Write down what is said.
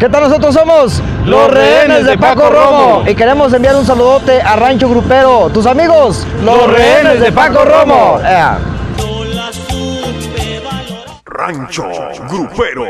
¿Qué tal? Nosotros somos los rehenes de Paco Romo y queremos enviar un saludote a Rancho Grupero. Tus amigos, los rehenes de Paco Romo. Rancho Grupero.